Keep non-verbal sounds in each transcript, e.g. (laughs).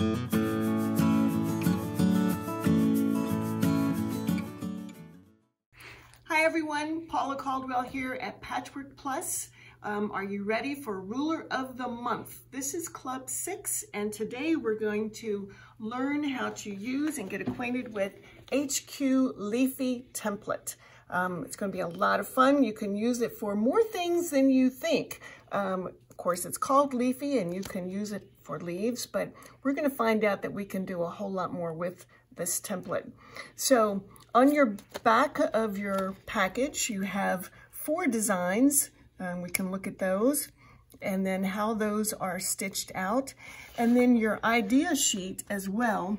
Hi everyone, Paula Caldwell here at Patchwork Plus. Um, are you ready for Ruler of the Month? This is Club 6 and today we're going to learn how to use and get acquainted with HQ Leafy Template. Um, it's going to be a lot of fun. You can use it for more things than you think. Um, of course, it's called Leafy and you can use it for leaves, but we're going to find out that we can do a whole lot more with this template. So on your back of your package, you have four designs. Um, we can look at those and then how those are stitched out. And then your idea sheet as well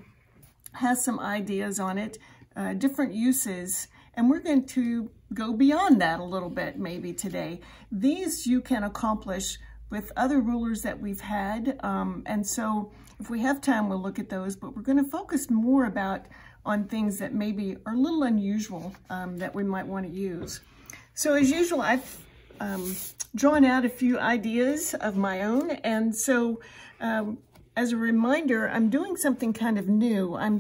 has some ideas on it, uh, different uses and we're going to go beyond that a little bit maybe today. These you can accomplish with other rulers that we've had. Um, and so if we have time, we'll look at those, but we're going to focus more about on things that maybe are a little unusual um, that we might want to use. So as usual, I've um, drawn out a few ideas of my own. And so um, as a reminder, I'm doing something kind of new. I'm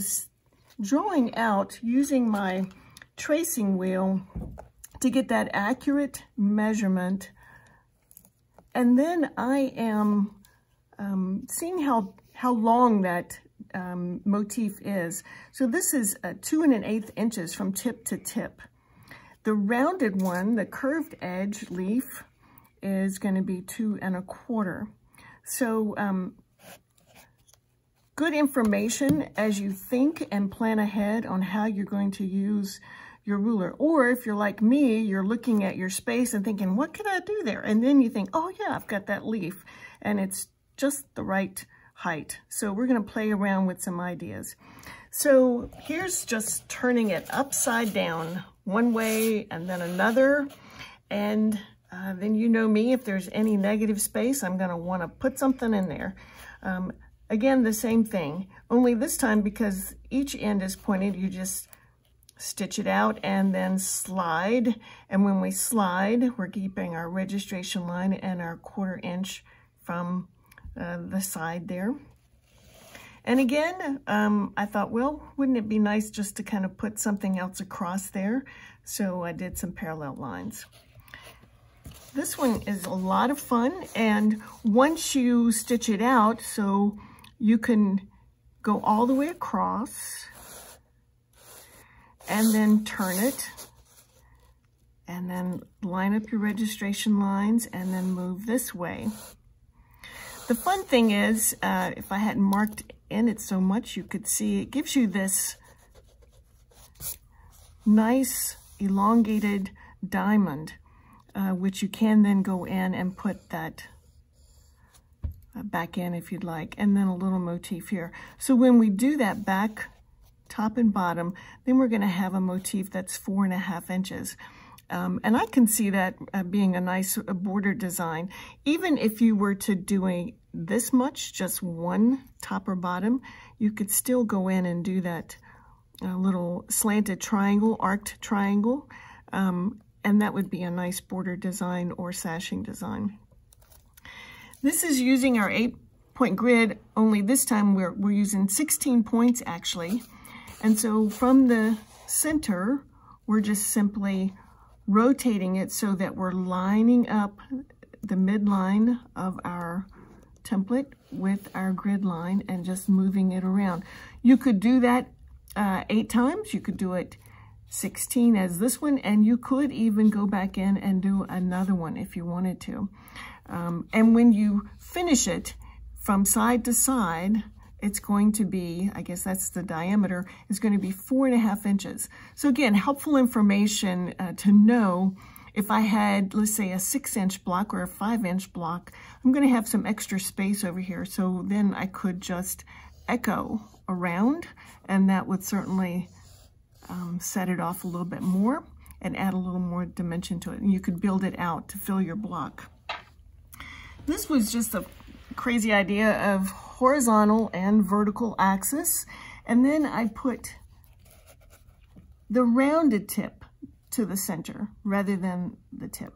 drawing out using my tracing wheel to get that accurate measurement. And then I am um, seeing how, how long that um, motif is. So this is uh, two and an eighth inches from tip to tip. The rounded one, the curved edge leaf, is going to be two and a quarter. So um, good information as you think and plan ahead on how you're going to use your ruler. Or if you're like me, you're looking at your space and thinking, what can I do there? And then you think, oh yeah, I've got that leaf and it's just the right height. So we're gonna play around with some ideas. So here's just turning it upside down one way and then another. And uh, then you know me, if there's any negative space, I'm gonna wanna put something in there. Um, again, the same thing, only this time because each end is pointed, you just stitch it out and then slide. And when we slide, we're keeping our registration line and our quarter inch from uh, the side there. And again, um, I thought, well, wouldn't it be nice just to kind of put something else across there? So I did some parallel lines. This one is a lot of fun. And once you stitch it out, so you can go all the way across and then turn it and then line up your registration lines and then move this way. The fun thing is, uh, if I hadn't marked in it so much, you could see it gives you this nice elongated diamond, uh, which you can then go in and put that uh, back in if you'd like, and then a little motif here. So when we do that back top and bottom, then we're going to have a motif that's four and a half inches. Um, and I can see that uh, being a nice uh, border design. Even if you were to doing this much, just one top or bottom, you could still go in and do that uh, little slanted triangle, arced triangle, um, and that would be a nice border design or sashing design. This is using our eight point grid, only this time we're, we're using 16 points actually. And so from the center, we're just simply rotating it so that we're lining up the midline of our template with our grid line and just moving it around. You could do that uh, eight times. You could do it 16 as this one, and you could even go back in and do another one if you wanted to. Um, and when you finish it from side to side, it's going to be, I guess that's the diameter, is going to be four and a half inches. So again, helpful information uh, to know if I had, let's say, a six inch block or a five inch block, I'm going to have some extra space over here. So then I could just echo around and that would certainly um, set it off a little bit more and add a little more dimension to it. And you could build it out to fill your block. This was just a crazy idea of horizontal and vertical axis. And then I put the rounded tip to the center rather than the tip.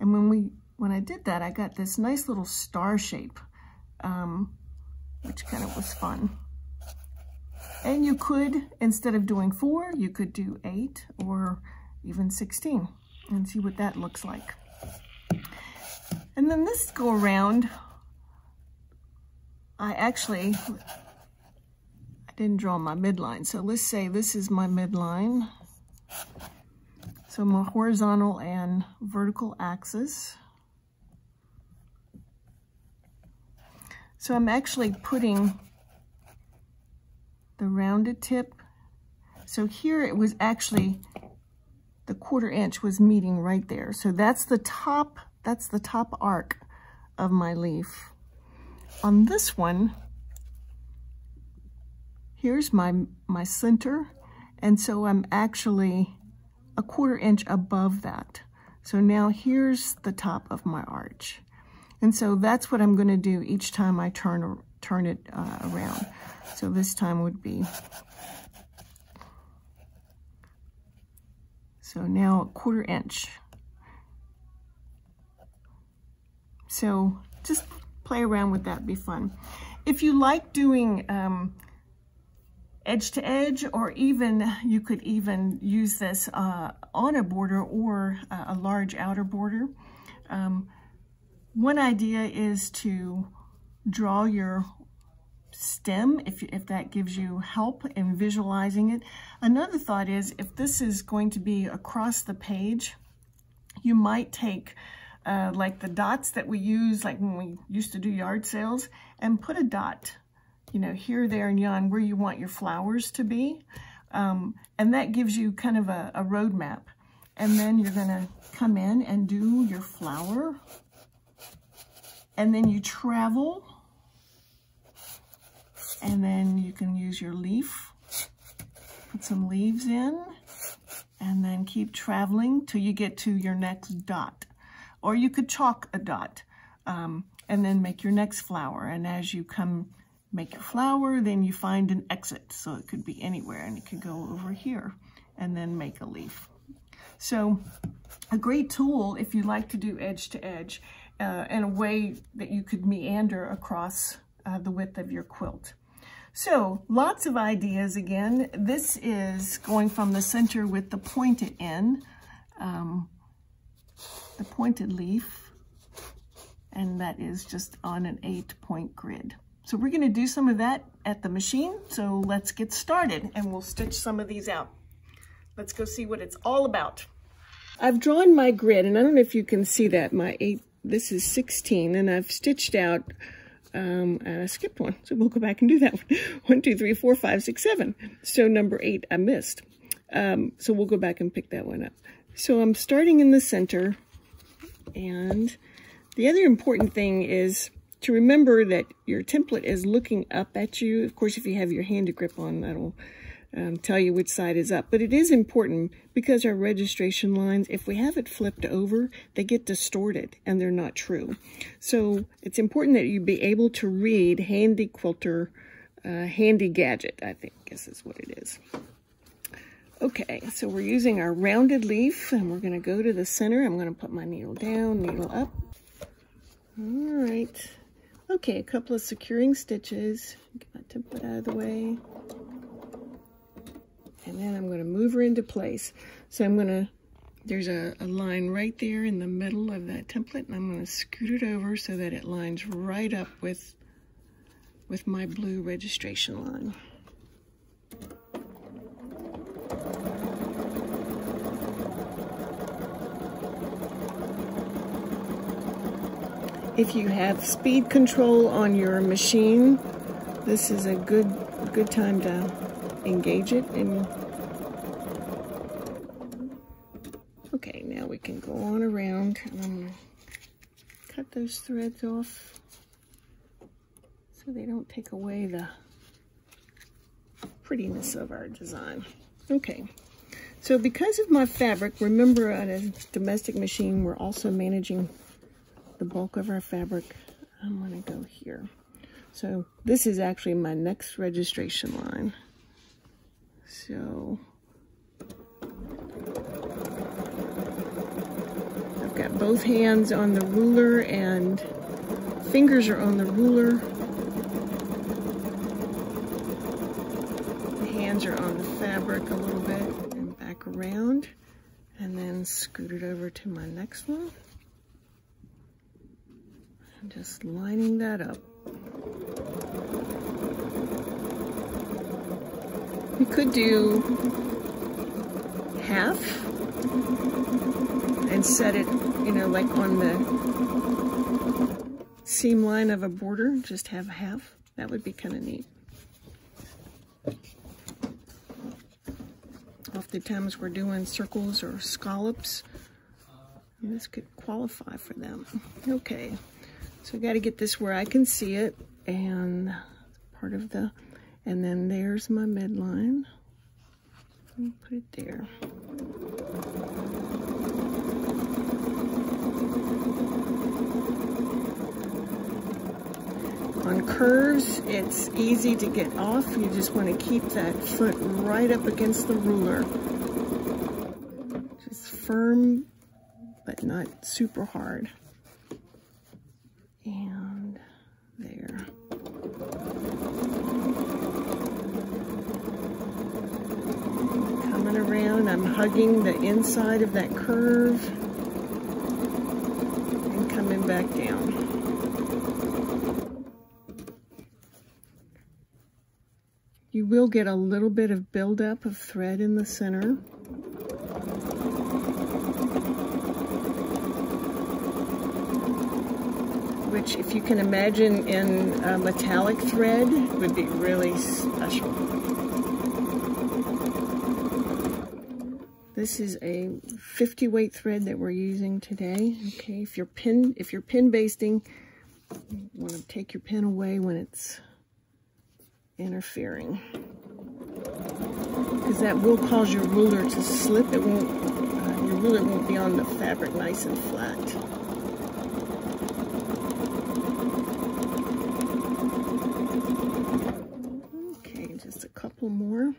And when we when I did that, I got this nice little star shape. Um, which kind of was fun. And you could, instead of doing four, you could do eight or even 16 and see what that looks like. And then this go around, I actually, I didn't draw my midline. So let's say this is my midline. So my horizontal and vertical axis. So I'm actually putting the rounded tip. So here it was actually, the quarter inch was meeting right there. So that's the top, that's the top arc of my leaf. On this one, here's my, my center. And so I'm actually a quarter inch above that. So now here's the top of my arch. And so that's what I'm going to do each time I turn, turn it uh, around. So this time would be, so now a quarter inch. So just play around with that, be fun. If you like doing um, edge to edge, or even you could even use this uh, on a border or uh, a large outer border, um, one idea is to draw your stem, if, if that gives you help in visualizing it. Another thought is if this is going to be across the page, you might take uh, like the dots that we use, like when we used to do yard sales, and put a dot, you know, here, there, and yon, where you want your flowers to be. Um, and that gives you kind of a, a roadmap. And then you're going to come in and do your flower and then you travel and then you can use your leaf, put some leaves in, and then keep traveling till you get to your next dot. Or you could chalk a dot um, and then make your next flower. And as you come make your flower, then you find an exit. So it could be anywhere and it could go over here and then make a leaf. So a great tool if you like to do edge to edge uh, in a way that you could meander across uh, the width of your quilt. So lots of ideas again. This is going from the center with the pointed end, um, the pointed leaf, and that is just on an eight point grid. So we're gonna do some of that at the machine. So let's get started and we'll stitch some of these out. Let's go see what it's all about. I've drawn my grid and I don't know if you can see that, my eight this is 16, and I've stitched out, um, I skipped one, so we'll go back and do that one. (laughs) One, two, three, four, five, six, seven. So number eight, I missed. Um, so we'll go back and pick that one up. So I'm starting in the center, and the other important thing is to remember that your template is looking up at you. Of course, if you have your hand to grip on, that'll um, tell you which side is up. But it is important because our registration lines, if we have it flipped over, they get distorted and they're not true. So it's important that you be able to read Handi Quilter, uh, Handy Gadget, I think, guess is what it is. Okay, so we're using our rounded leaf and we're going to go to the center. I'm going to put my needle down, needle up. All right. Okay, a couple of securing stitches. Get my template out of the way. And then I'm going to move her into place. So I'm going to, there's a, a line right there in the middle of that template, and I'm going to scoot it over so that it lines right up with, with my blue registration line. If you have speed control on your machine, this is a good good time to engage it and okay now we can go on around. And gonna cut those threads off so they don't take away the prettiness of our design. Okay so because of my fabric remember on a domestic machine we're also managing the bulk of our fabric, I'm going to go here. So this is actually my next registration line. So I've got both hands on the ruler and fingers are on the ruler. The hands are on the fabric a little bit and back around and then scoot it over to my next one. Just lining that up. You could do half and set it, you know, like on the seam line of a border, just have half. That would be kind of neat. Oftentimes we're doing circles or scallops. And this could qualify for them. Okay, so I got to get this where I can see it. And part of the, and then there's my midline. Put it there. On curves, it's easy to get off. You just want to keep that foot right up against the ruler. Just firm, but not super hard. And there. Coming around, I'm hugging the inside of that curve and coming back down. You will get a little bit of buildup of thread in the center. Which, if you can imagine in a metallic thread, would be really special. This is a 50 weight thread that we're using today. Okay, if you're pin if you're pin basting, you want to take your pin away when it's interfering. Because that will cause your ruler to slip. It won't, uh, your ruler won't be on the fabric nice and flat. Okay, just a couple more.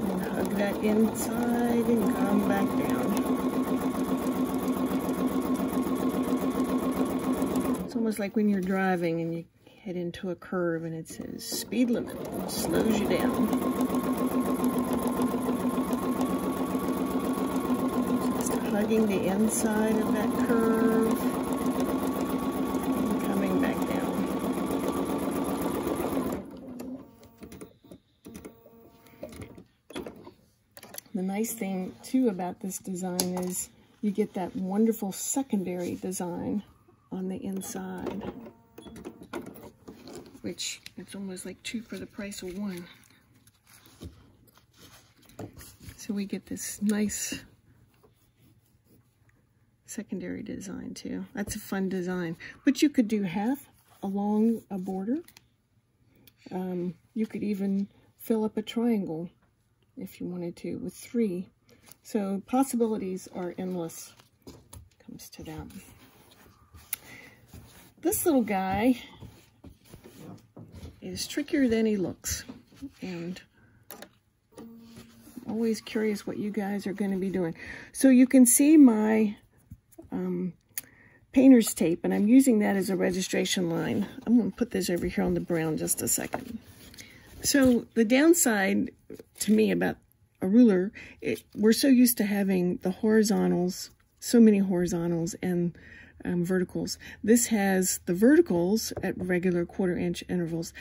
And hug that inside and come back down. It's almost like when you're driving and you head into a curve and it says speed limit, it slows you down. Just hugging the inside of that curve and coming back down. The nice thing too about this design is you get that wonderful secondary design on the inside, which it's almost like two for the price of one. So we get this nice secondary design too. That's a fun design. But you could do half along a border. Um, you could even fill up a triangle if you wanted to with three. So possibilities are endless comes to that. This little guy is trickier than he looks. And I'm always curious what you guys are going to be doing. So you can see my um, painter's tape, and I'm using that as a registration line. I'm going to put this over here on the brown just a second. So the downside to me about a ruler, it, we're so used to having the horizontals, so many horizontals, and um, verticals. This has the verticals at regular quarter inch intervals.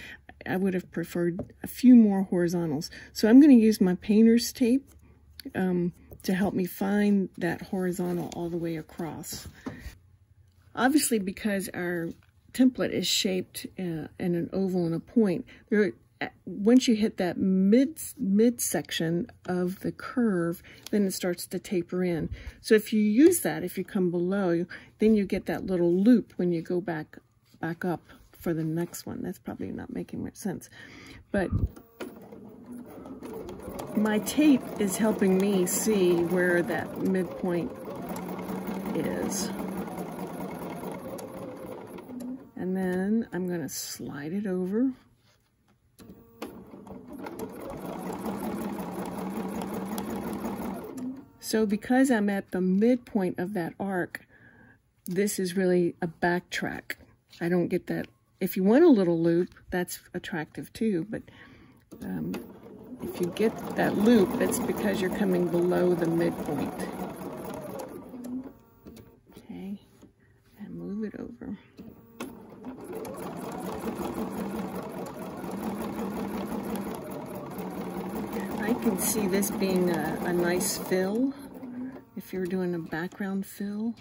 I would have preferred a few more horizontals. So I'm going to use my painter's tape um, to help me find that horizontal all the way across. Obviously, because our template is shaped uh, in an oval and a point, there once you hit that mid midsection of the curve, then it starts to taper in. So if you use that, if you come below, then you get that little loop when you go back back up for the next one. That's probably not making much sense. But my tape is helping me see where that midpoint is. And then I'm going to slide it over. So because I'm at the midpoint of that arc, this is really a backtrack. I don't get that. If you want a little loop, that's attractive too, but um, if you get that loop, it's because you're coming below the midpoint. Okay, and move it over. I can see this being a, a nice fill if you're doing a background fill.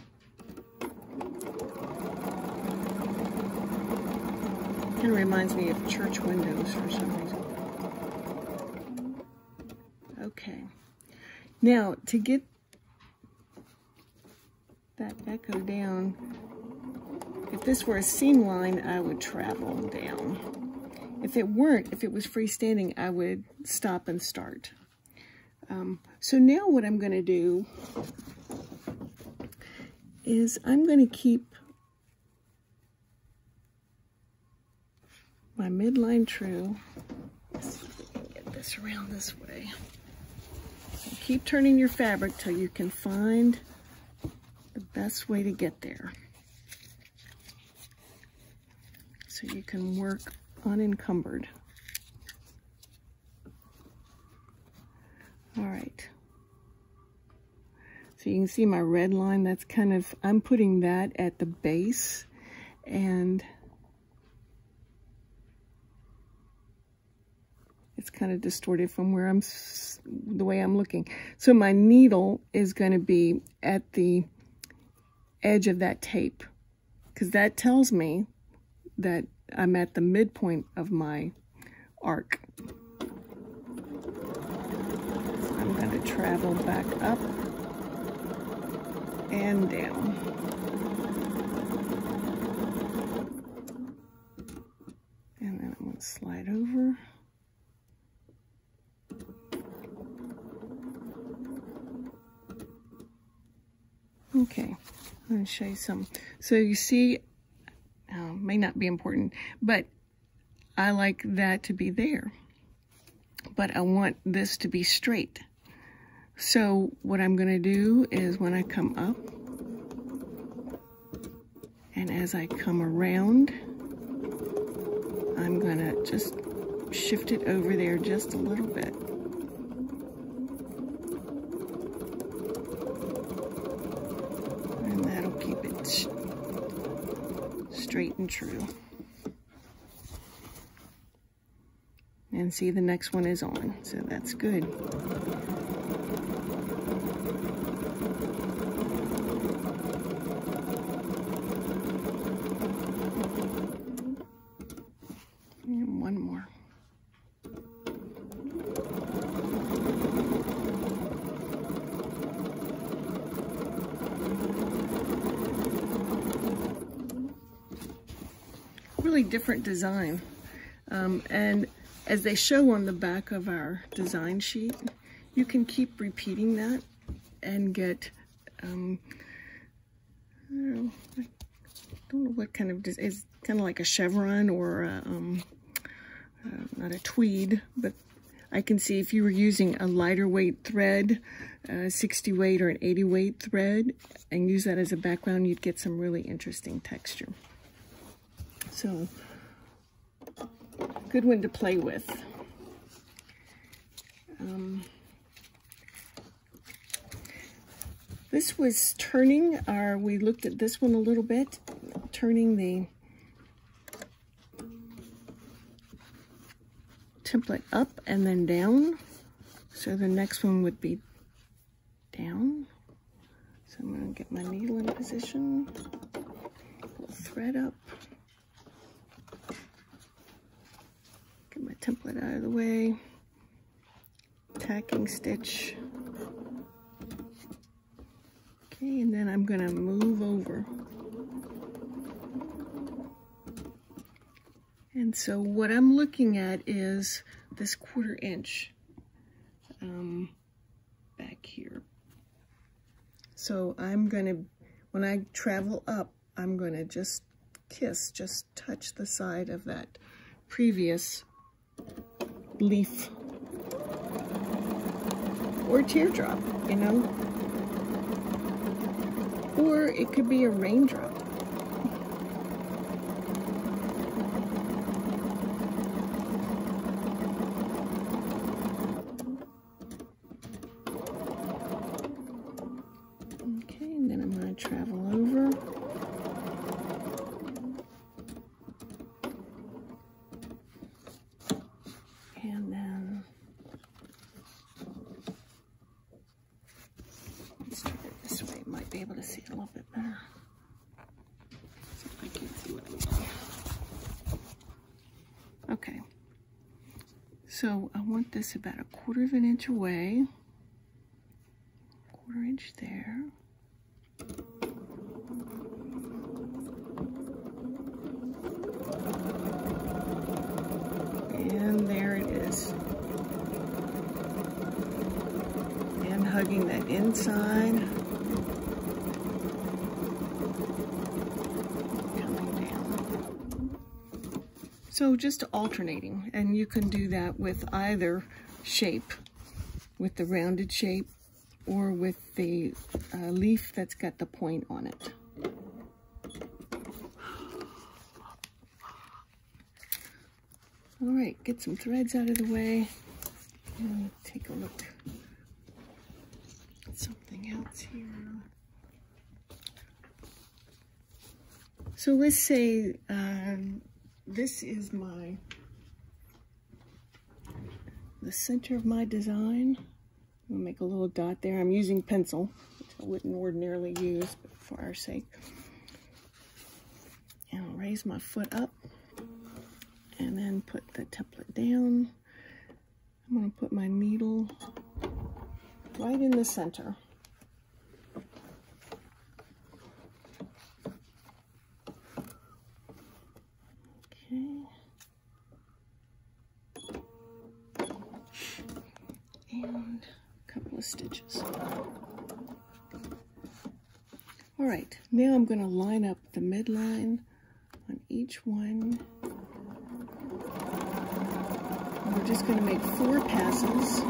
Kind of reminds me of church windows for some reason. Okay. Now, to get that echo down, if this were a seam line, I would travel down. If it weren't, if it was freestanding, I would stop and start. Um, so now what I'm going to do is I'm going to keep my midline true. Get this around this way. keep turning your fabric till you can find the best way to get there. So you can work unencumbered. All right. So you can see my red line, that's kind of, I'm putting that at the base and it's kind of distorted from where I'm, the way I'm looking. So my needle is going to be at the edge of that tape because that tells me that I'm at the midpoint of my arc. I'm going to travel back up and down. And then I'm going to slide over. Okay, I'm going to show you some. So you see, uh, may not be important, but I like that to be there. But I want this to be straight. So what I'm going to do is when I come up, and as I come around, I'm going to just shift it over there just a little bit. And that'll keep it and true. And see the next one is on, so that's good. And one more. really different design. Um, and as they show on the back of our design sheet, you can keep repeating that and get, um, I don't know, what kind of, is kind of like a chevron or a, um, uh, not a tweed, but I can see if you were using a lighter weight thread, a 60 weight or an 80 weight thread, and use that as a background, you'd get some really interesting texture. So, good one to play with. Um, this was turning our, we looked at this one a little bit, turning the template up and then down. So the next one would be down. So I'm to get my needle in position, pull thread up. Get my template out of the way. Tacking stitch. Okay, and then I'm gonna move over. And so what I'm looking at is this quarter inch um, back here. So I'm gonna, when I travel up, I'm gonna just kiss, just touch the side of that previous leaf or teardrop, you know. Or it could be a raindrop. Okay, and then I'm going to travel over. And then let's turn it this way. Might be able to see it a little bit better. See if I can see what I'm doing. Okay. So I want this about a quarter of an inch away. Quarter inch there. And there it is. And hugging that inside. So just alternating, and you can do that with either shape, with the rounded shape, or with the uh, leaf that's got the point on it. All right, get some threads out of the way. And take a look at something else here. So let's say um, this is my, the center of my design. I'm gonna make a little dot there. I'm using pencil, which I wouldn't ordinarily use, but for our sake. And I'll raise my foot up and then put the template down. I'm going to put my needle right in the center. Okay. And of stitches. All right, now I'm going to line up the midline on each one we're just going to make four passes.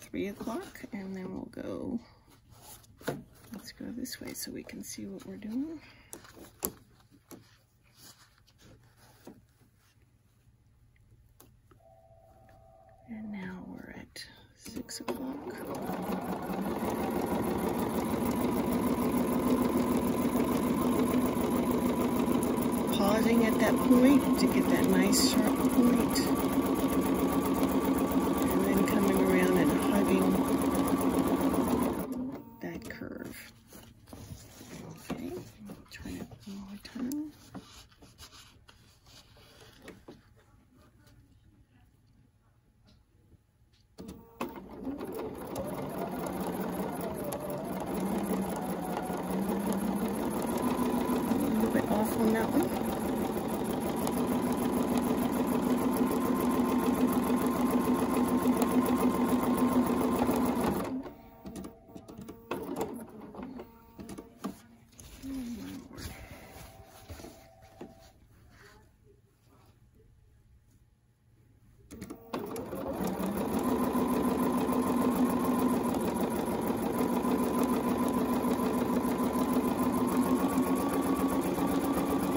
Three o'clock, and then we'll go, let's go this way so we can see what we're doing. And now we're at six o'clock. Pausing at that point to get that nice sharp point. And then coming around and hugging that curve. Okay, try it one more time. off on that one.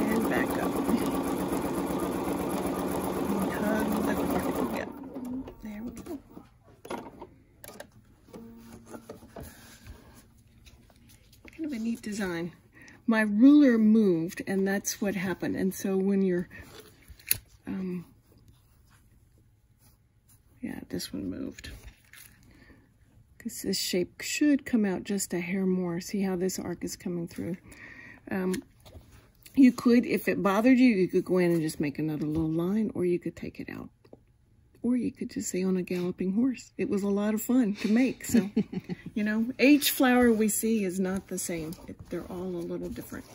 And back up. And hug the corner. Yep. There we go. Kind of a neat design. My ruler moved and that's what happened. And so when you're, um, yeah, this one moved. Because this shape should come out just a hair more. See how this arc is coming through. Um, you could, if it bothered you, you could go in and just make another little line, or you could take it out. Or you could just say on a galloping horse. It was a lot of fun to make. So, (laughs) you know, each flower we see is not the same. They're all a little different.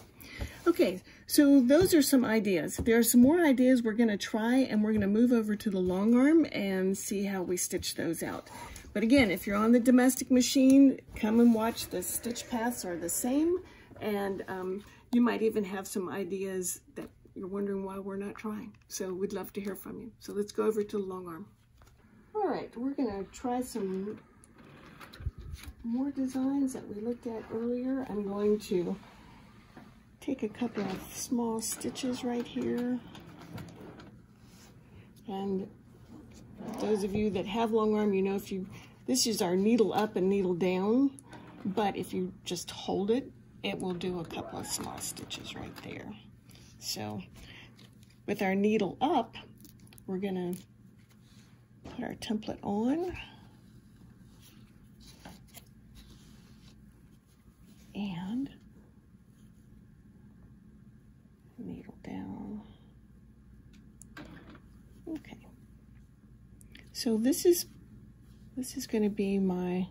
Okay, so those are some ideas. There are some more ideas we're going to try, and we're going to move over to the long arm and see how we stitch those out. But again, if you're on the domestic machine, come and watch. The stitch paths are the same, and um, you might even have some ideas that you're wondering why we're not trying. So we'd love to hear from you. So let's go over to the long arm. All right, we're gonna try some more designs that we looked at earlier. I'm going to take a couple of small stitches right here. And those of you that have long arm, you know if you, this is our needle up and needle down, but if you just hold it, it will do a couple of small stitches right there. So with our needle up, we're gonna put our template on. And needle down. Okay. So this is this is going to be my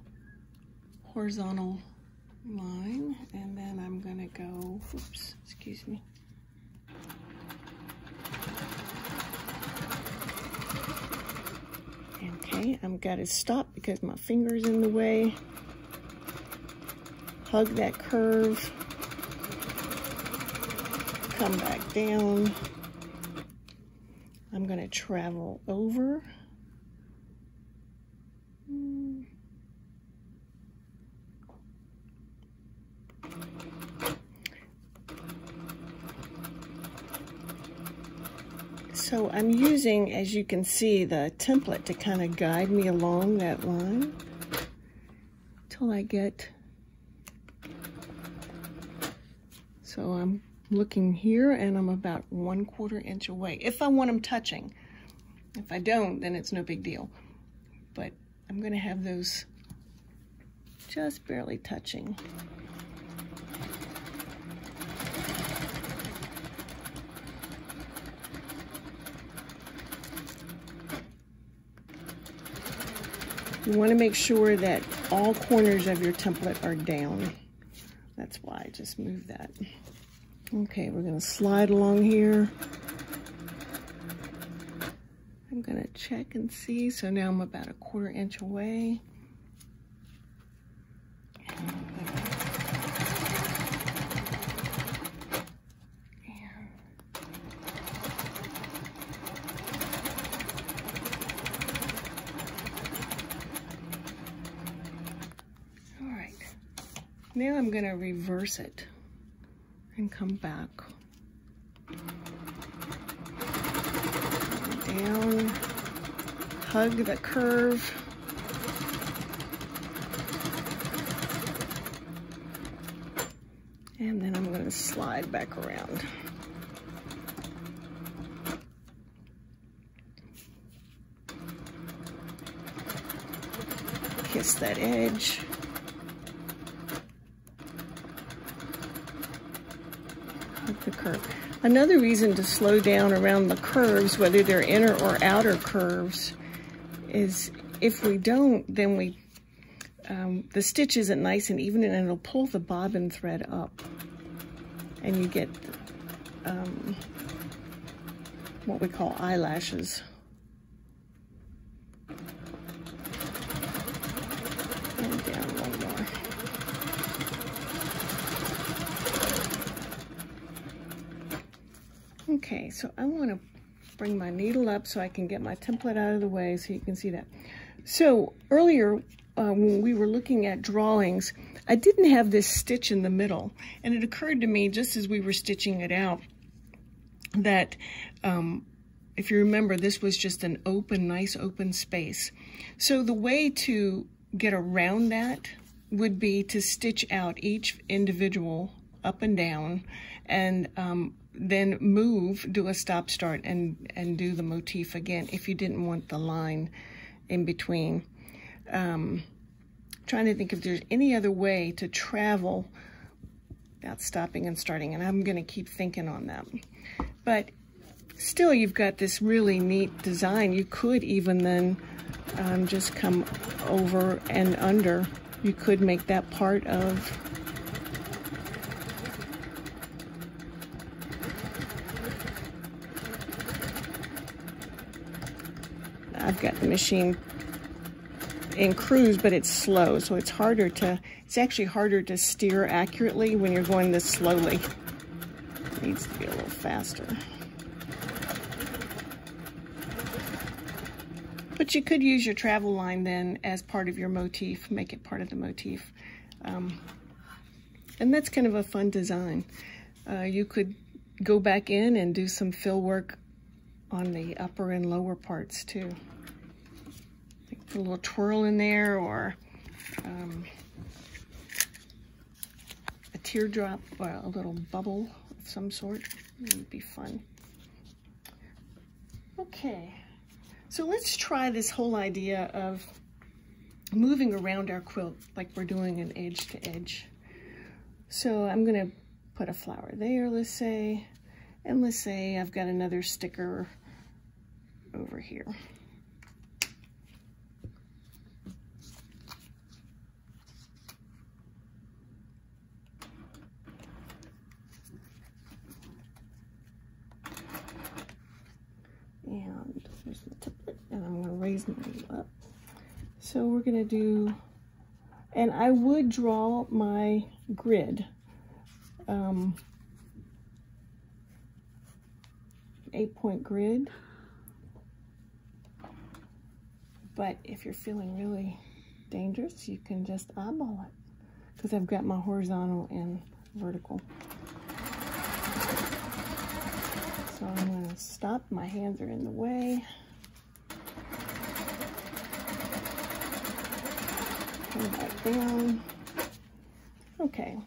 horizontal line and then I'm going to go, oops, excuse me. Okay, I'm got to stop because my finger's in the way. Hug that curve. Come back down. I'm going to travel over. So I'm using, as you can see, the template to kind of guide me along that line till I get, so I'm looking here and I'm about one quarter inch away, if I want them touching. If I don't, then it's no big deal. But I'm gonna have those just barely touching. You want to make sure that all corners of your template are down. That's why I just moved that. Okay, we're going to slide along here. I'm going to check and see. So now I'm about a quarter inch away. Now I'm going to reverse it and come back. Down, hug the curve. And then I'm going to slide back around. Kiss that edge. the curve. Another reason to slow down around the curves, whether they're inner or outer curves, is if we don't, then we, um, the stitch isn't nice and even and it'll pull the bobbin thread up. And you get um, what we call eyelashes. Okay, so I want to bring my needle up so I can get my template out of the way so you can see that. So earlier uh, when we were looking at drawings, I didn't have this stitch in the middle. And it occurred to me just as we were stitching it out that um, if you remember, this was just an open, nice open space. So the way to get around that would be to stitch out each individual up and down and um, then move, do a stop start and, and do the motif again if you didn't want the line in between. Um, trying to think if there's any other way to travel without stopping and starting, and I'm gonna keep thinking on that. But still, you've got this really neat design. You could even then um, just come over and under. You could make that part of I've got the machine in cruise, but it's slow, so it's harder to, it's actually harder to steer accurately when you're going this slowly. It Needs to be a little faster. But you could use your travel line then as part of your motif, make it part of the motif. Um, and that's kind of a fun design. Uh, you could go back in and do some fill work on the upper and lower parts too. A little twirl in there or um, a teardrop or a little bubble of some sort. It would be fun. Okay, so let's try this whole idea of moving around our quilt like we're doing an edge to edge. So I'm gonna put a flower there, let's say, and let's say I've got another sticker over here. And my template, and I'm to raise my up. So we're going to do, and I would draw my grid. Um, eight point grid. But if you're feeling really dangerous, you can just eyeball it because I've got my horizontal and vertical. So to stop. My hands are in the way. Come back down. Okay.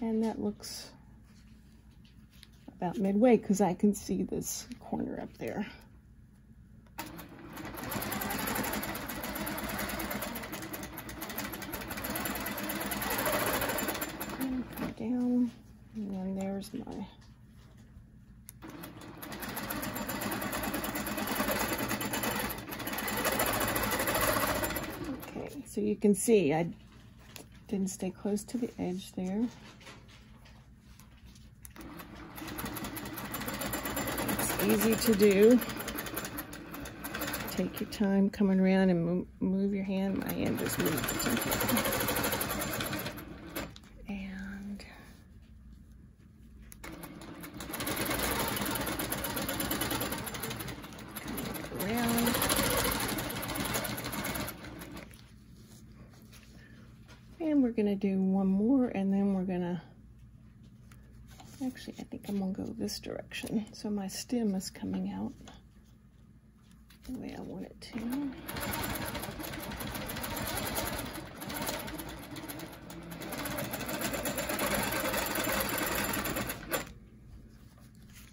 And that looks about midway because I can see this corner up there. down, and then there's my Okay, so you can see I didn't stay close to the edge there. It's easy to do. Take your time coming around and move, move your hand. My hand just moved. And around. And we're going to do one more and then we're going to Actually, I think I'm gonna go this direction. So my stem is coming out the way I want it to.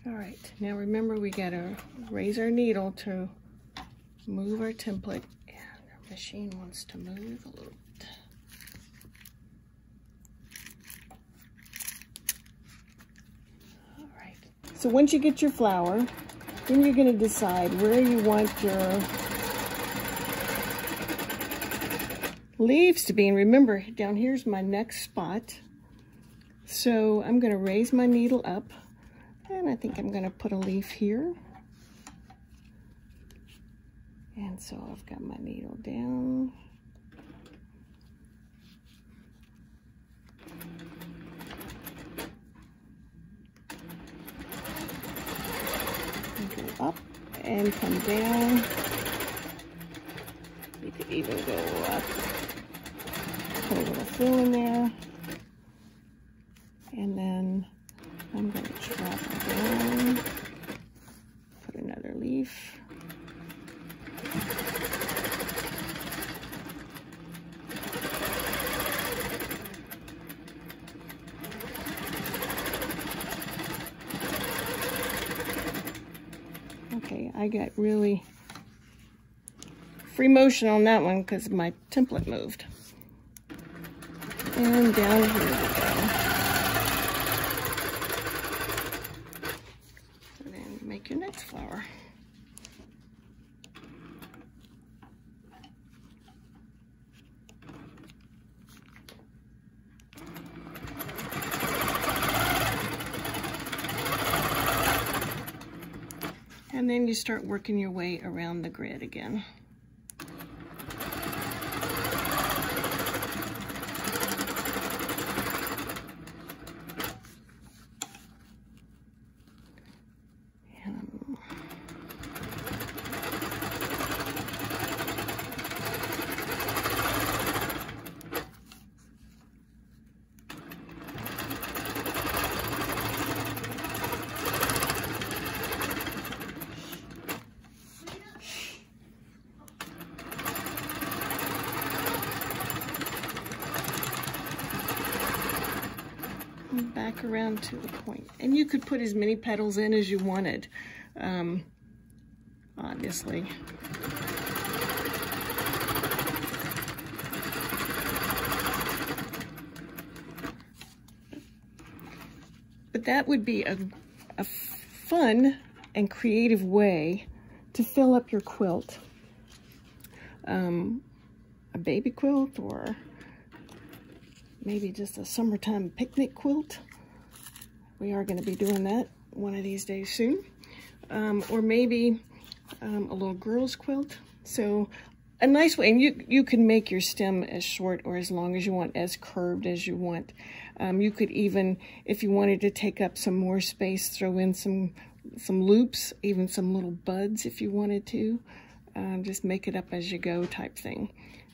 All right, now remember we gotta raise our needle to move our template and our machine wants to move a little So once you get your flower, then you're going to decide where you want your leaves to be. And remember, down here's my next spot. So I'm going to raise my needle up. And I think I'm going to put a leaf here. And so I've got my needle down. up and come down. You could even go up, put a little fill in there. And then I'm going to travel down, put another leaf. I got really free motion on that one because my template moved. And down here we go. And then make your next flower. And then you start working your way around the grid again. Around to the point. And you could put as many petals in as you wanted, um, obviously. But that would be a, a fun and creative way to fill up your quilt. Um, a baby quilt or maybe just a summertime picnic quilt. We are going to be doing that one of these days soon. Um, or maybe um, a little girl's quilt. So a nice way, and you, you can make your stem as short or as long as you want, as curved as you want. Um, you could even, if you wanted to take up some more space, throw in some some loops, even some little buds if you wanted to. Um, just make it up as you go type thing.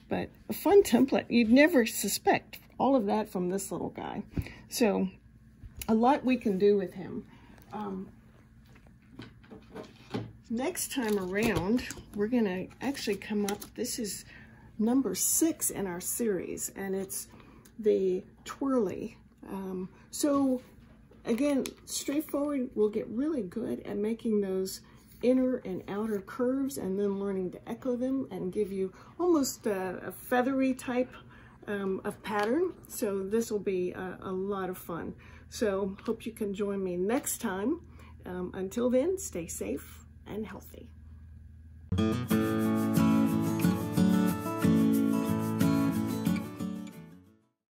But a fun template. You'd never suspect all of that from this little guy. So a lot we can do with him. Um, next time around, we're going to actually come up, this is number six in our series, and it's the twirly. Um, so again, straightforward, we'll get really good at making those inner and outer curves and then learning to echo them and give you almost a, a feathery type um, of pattern. So this will be a, a, lot of fun. So hope you can join me next time. Um, until then, stay safe and healthy.